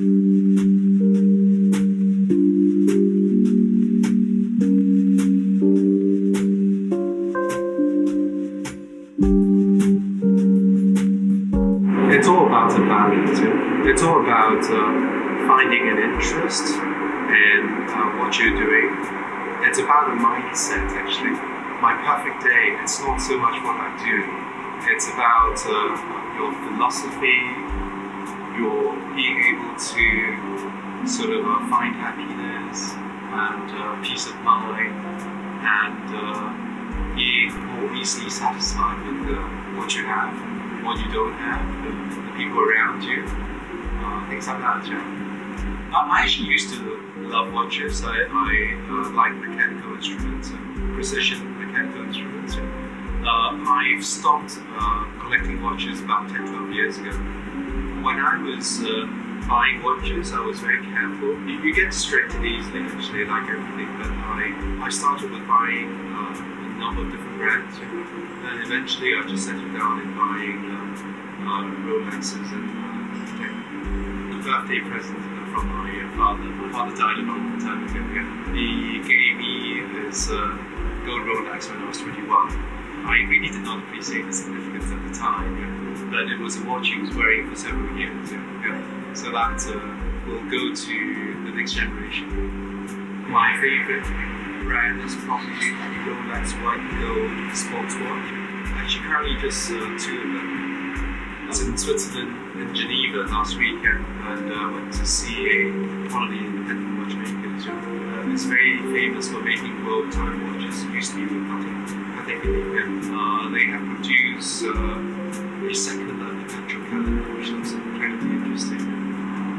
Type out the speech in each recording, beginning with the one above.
It's all about a balance. It's all about uh, finding an interest in uh, what you're doing. It's about a mindset, actually. My perfect day, it's not so much what I do, it's about uh, your philosophy, your able to sort of uh, find happiness and uh, peace of mind and uh, being more easily satisfied with uh, what you have, what you don't have, the, people around you, uh, things like that. Yeah. I actually used to love watches. I, like mechanical instruments and precision mechanical instruments. Uh, I've stopped uh, collecting watches about 10 12 years ago. When I was uh, buying watches, I was very careful. You, you, get distracted easily, actually, like everything, but I, I started with buying uh, a number of different brands. And eventually I just settled down in buying uh, Rolexes and a birthday present from my father. My father died a long time ago. He gave me his uh, gold Rolex when I was 21. I really did not appreciate the significance at the time. But it was a watch he was wearing for several years. Yeah. So that uh, will go to the next generation. My favorite brand is probably Rolex White Gold Sports Watch. Actually, currently just uh, two of them. I was in Switzerland, in Geneva last weekend, and uh, went to see a of independent watchmakers. Uh, it's very famous for making world time watches. Used to be with Patek, Patek. Uh, they have produced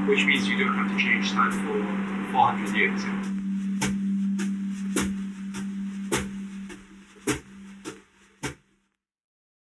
Which means you don't have to change time for 400 years.